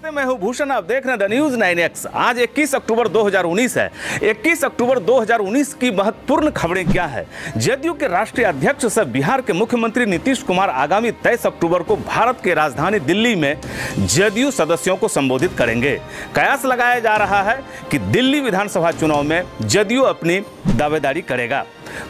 मैं हूँ भूषण, आप देख रहे हैं द न्यूज़ नाइन एक्स आज 21 अक्टूबर 2019 है। 21 अक्टूबर 2019 की महत्वपूर्ण खबरें क्या है? जदयू के राष्ट्रीय अध्यक्ष सह बिहार के मुख्यमंत्री नीतीश कुमार आगामी 23 अक्टूबर को भारत के राजधानी दिल्ली में जदयू सदस्यों को संबोधित करेंगे। कयास लगाया जा रहा है कि दिल्ली विधानसभा चुनाव में जदयू अपनी दावेदारी करेगा।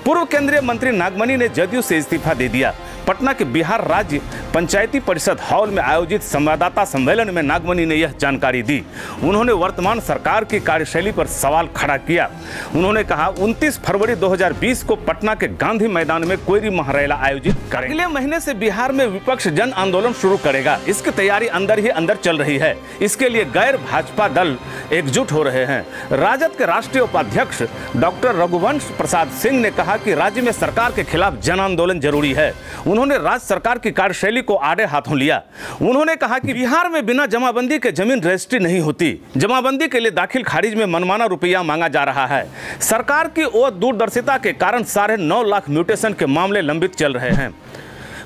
पूर्व केंद्रीय मंत्री नागमणि ने जदयू से इस्तीफा दे दिया। पटना के बिहार राज्य पंचायती परिषद हॉल में आयोजित संवाददाता सम्मेलन में नागमणि ने यह जानकारी दी। उन्होंने वर्तमान सरकार की कार्यशैली पर सवाल खड़ा किया। उन्होंने कहा 29 फरवरी 2020 को पटना के गांधी मैदान में कोयरी महारैला आयोजित करें। अगले महीने से बिहार में विपक्ष जन आंदोलन शुरू करेगा। इसकी तैयारी अंदर ही अंदर चल रही है। इसके लिए गैर भाजपा दल एकजुट हो रहे हैं। राजद के राष्ट्रीय उपाध्यक्ष डॉक्टर रघुवंश प्रसाद सिंह ने कहा की राज्य में सरकार के खिलाफ जन आंदोलन ज़रूरी है। उन्होंने राज्य सरकार की कार्यशैली रजिस्ट्री को आड़े हाथों लिया। उन्होंने कहा कि बिहार में बिना जमाबंदी के ज़मीन रजिस्ट्री नहीं होती। जमाबंदी के लिए दाखिल खारिज में मनमाना रुपया मांगा जा रहा है। सरकार की ओर दूरदर्शिता के कारण साढ़े नौ लाख म्यूटेशन के मामले लंबित चल रहे हैं।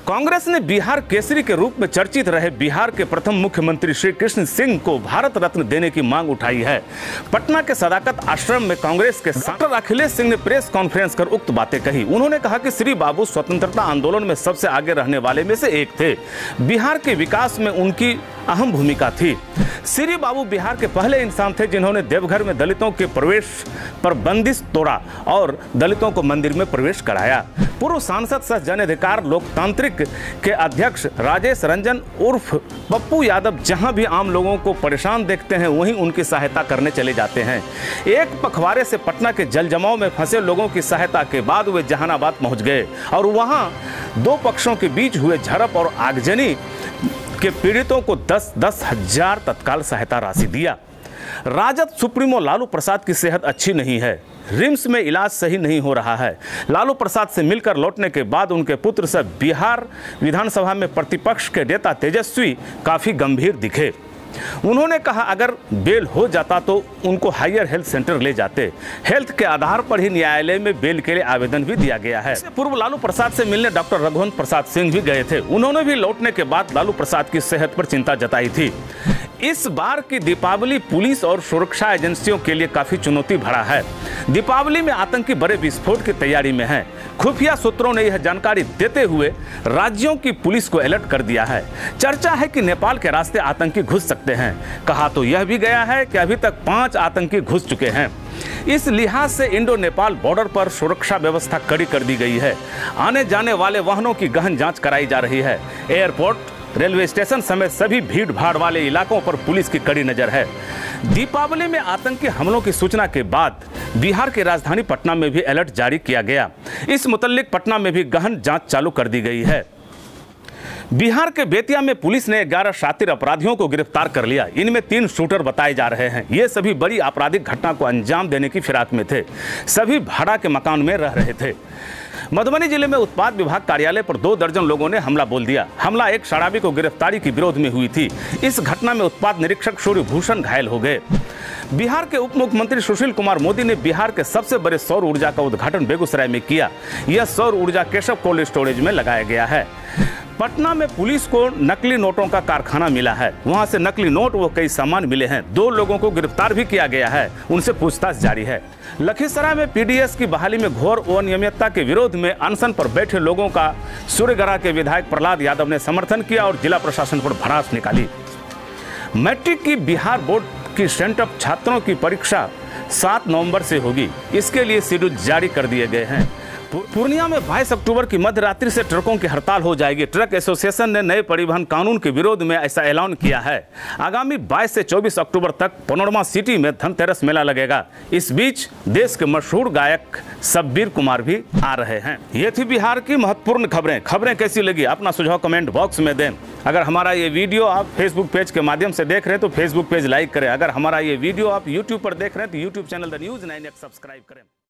कांग्रेस ने बिहार केसरी के रूप में चर्चित रहे बिहार के प्रथम मुख्यमंत्री श्री कृष्ण सिंह को भारत रत्न देने की मांग उठाई है। पटना के सदाकत आश्रम में कांग्रेस के डॉक्टर अखिलेश सिंह ने प्रेस कॉन्फ्रेंस कर उक्त बातें कही। उन्होंने कहा कि श्री बाबू स्वतंत्रता आंदोलन में सबसे आगे रहने वाले में से एक थे। बिहार के विकास में उनकी अहम भूमिका थी। श्री बाबू बिहार के पहले इंसान थे जिन्होंने देवघर में दलितों के प्रवेश पर बंदिश तोड़ा और दलितों को मंदिर में प्रवेश कराया। पूर्व सांसद सह जन अधिकार लोकतांत्रिक के अध्यक्ष राजेश रंजन उर्फ़ पप्पू यादव जहाँ भी आम लोगों को परेशान देखते हैं, वहीं उनकी सहायता करने चले जाते हैं। एक पखवाड़े से पटना के जल जमाव में फंसे लोगों की सहायता के बाद वे जहानाबाद पहुँच गए और वहाँ दो पक्षों के बीच हुए झड़प और आगजनी के पीड़ितों को दस दस हज़ार तत्काल सहायता राशि दिया। राजद सुप्रीमो लालू प्रसाद की सेहत अच्छी नहीं है। रिम्स में इलाज सही नहीं हो रहा है। लालू प्रसाद से मिलकर लौटने के बाद उनके पुत्र से बिहार विधानसभा में प्रतिपक्ष के नेता तेजस्वी काफ़ी गंभीर दिखे। उन्होंने कहा, अगर बेल हो जाता तो उनको हायर हेल्थ सेंटर ले जाते। हेल्थ के आधार पर ही न्यायालय में बेल के लिए आवेदन भी दिया गया है। पूर्व लालू प्रसाद से मिलने डॉक्टर रघुवंत प्रसाद सिंह भी गए थे। उन्होंने भी लौटने के बाद लालू प्रसाद की सेहत पर चिंता जताई थी। इस बार की दीपावली पुलिस और सुरक्षा एजेंसियों के लिए काफ़ी चुनौती भरा है। दीपावली में आतंकी बड़े विस्फोट की तैयारी में हैं। खुफिया सूत्रों ने यह जानकारी देते हुए राज्यों की पुलिस को अलर्ट कर दिया है। चर्चा है कि नेपाल के रास्ते आतंकी घुस सकते हैं। कहा तो यह भी गया है कि अभी तक पाँच आतंकी घुस चुके हैं। इस लिहाज से इंडो नेपाल बॉर्डर पर सुरक्षा व्यवस्था कड़ी कर दी गई है। आने जाने वाले वाहनों की गहन जाँच कराई जा रही है। एयरपोर्ट रेलवे स्टेशन समेत सभी भीड़ भाड़ वाले इलाकों पर पुलिस की कड़ी नज़र है। दीपावली में आतंकी हमलों की सूचना के बाद बिहार के राजधानी पटना में भी अलर्ट जारी किया गया। इस मुतलिक पटना में भी गहन जाँच चालू कर दी गई है। बिहार के बेतिया में पुलिस ने 11 शातिर अपराधियों को गिरफ़्तार कर लिया। इनमें तीन शूटर बताए जा रहे हैं। ये सभी बड़ी आपराधिक घटना को अंजाम देने की फिराक में थे। सभी भाड़ा के मकान में रह रहे थे। मधुबनी ज़िले में उत्पाद विभाग कार्यालय पर दो दर्जन लोगों ने हमला बोल दिया। हमला एक शराबी को गिरफ्तारी के विरोध में हुई थी। इस घटना में उत्पाद निरीक्षक सूर्य भूषण घायल हो गए। बिहार के उप मुख्यमंत्री सुशील कुमार मोदी ने बिहार के सबसे बड़े सौर ऊर्जा का उद्घाटन बेगूसराय में किया। यह सौर ऊर्जा केशव कोल्ड स्टोरेज में लगाया गया है। पटना में पुलिस को नकली नोटों का कारखाना मिला है। वहाँ से नकली नोट व कई सामान मिले हैं। दो लोगों को गिरफ़्तार भी किया गया है। उनसे पूछताछ जारी है। लखीसराय में पीडीएस की बहाली में घोर अनियमितता के विरोध में अनशन पर बैठे लोगों का सूर्यगरा के विधायक प्रहलाद यादव ने समर्थन किया और जिला प्रशासन पर भड़ास निकाली। मैट्रिक की बिहार बोर्ड की सेंटअप छात्रों की परीक्षा सात नवंबर से होगी। इसके लिए शेड्यूल जारी कर दिए गए हैं। पूर्णिया में 22 अक्टूबर की मध्य रात्रि से ट्रकों की हड़ताल हो जाएगी। ट्रक एसोसिएशन ने नए परिवहन कानून के विरोध में ऐसा ऐलान किया है। आगामी 22 से 24 अक्टूबर तक पनोरमा सिटी में धनतेरस मेला लगेगा। इस बीच देश के मशहूर गायक सब्बीर कुमार भी आ रहे हैं। ये थी बिहार की महत्वपूर्ण खबरें। खबरें कैसी लगी? अपना सुझाव कमेंट बॉक्स में दें। अगर हमारा ये वीडियो आप फेसबुक पेज के माध्यम से देख रहे हैं तो फेसबुक पेज लाइक करें। अगर हमारा ये वीडियो आप यूट्यूब पर देख रहे हैं तो YouTube channel the news nine subscribe करें।